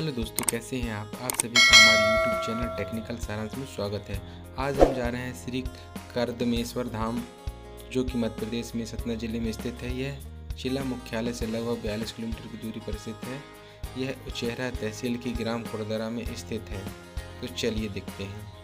Hello दोस्तों, कैसे हैं आप? आप सभी का हमारे यूट्यूब चैनल टेक्निकल सारांश में स्वागत है। आज हम जा रहे हैं श्री करदमेश्वर धाम, जो कि मध्य प्रदेश में सतना ज़िले में स्थित है। यह जिला मुख्यालय से लगभग बयालीस किलोमीटर की दूरी पर स्थित है। यह उचेहरा तहसील की ग्राम खुड़दरा में स्थित है। तो चलिए देखते हैं।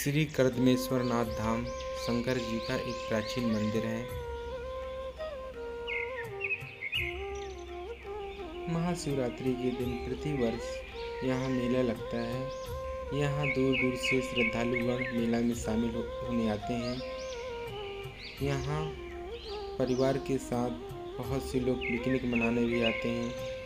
श्री करदमेश्वर नाथ धाम, शंकर जी का एक प्राचीन मंदिर है। महाशिवरात्रि के दिन प्रति वर्ष यहाँ मेला लगता है। यहाँ दूर दूर से श्रद्धालुगण मेला में शामिल होने आते हैं। यहाँ परिवार के साथ बहुत से लोग पिकनिक मनाने भी आते हैं।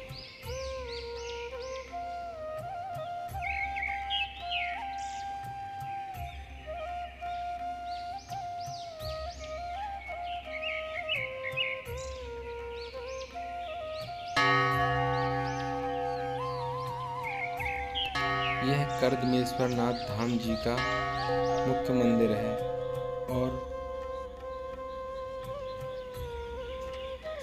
करदमेश्वर नाथ धाम जी का मुख्य मंदिर है और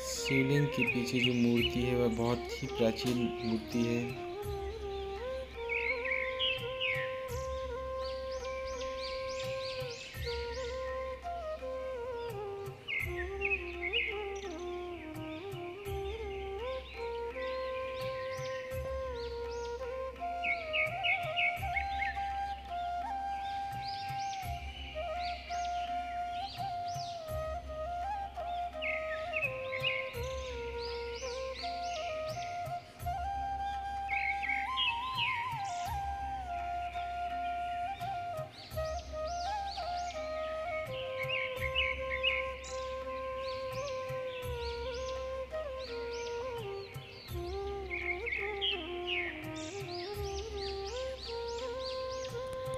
शिवलिंग के पीछे जो मूर्ति है, वह बहुत ही प्राचीन मूर्ति है।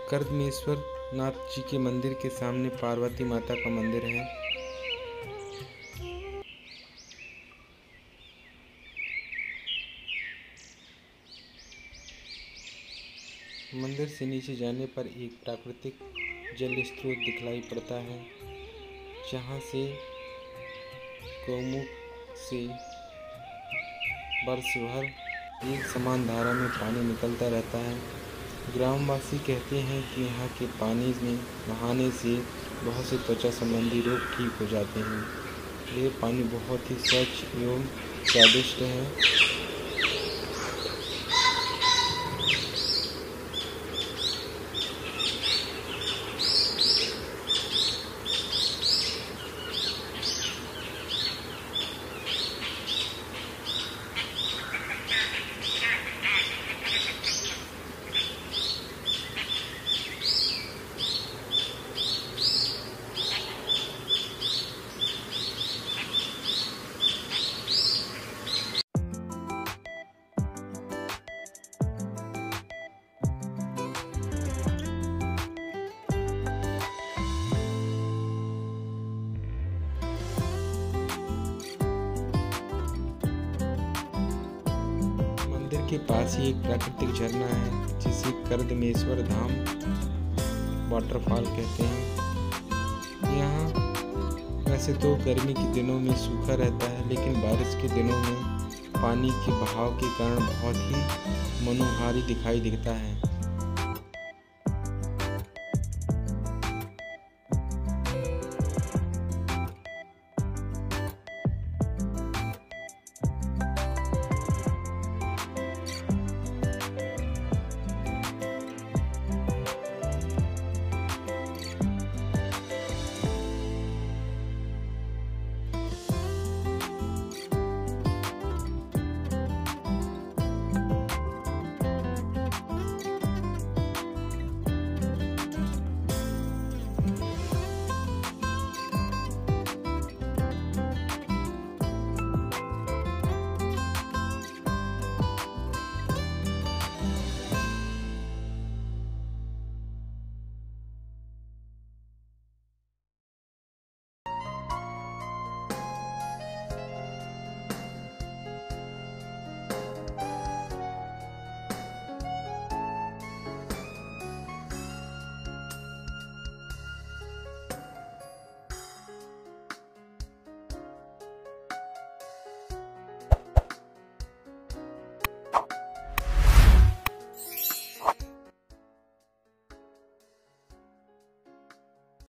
करदमेश्वर नाथ जी के मंदिर के सामने पार्वती माता का मंदिर है। मंदिर से नीचे जाने पर एक प्राकृतिक जल स्रोत दिखलाई पड़ता है, जहाँ से गौमुख से वर्ष भर एक समान धारा में पानी निकलता रहता है। ग्रामवासी कहते हैं कि यहाँ के पानी में नहाने से बहुत से त्वचा संबंधी रोग ठीक हो जाते हैं। ये पानी बहुत ही स्वच्छ एवं स्वादिष्ट है। के पास ही एक प्राकृतिक झरना है, जिसे करदमेश्वर धाम वाटरफॉल कहते हैं। यहाँ वैसे तो गर्मी के दिनों में सूखा रहता है, लेकिन बारिश के दिनों में पानी के बहाव के कारण बहुत ही मनोहारी दिखाई देता है।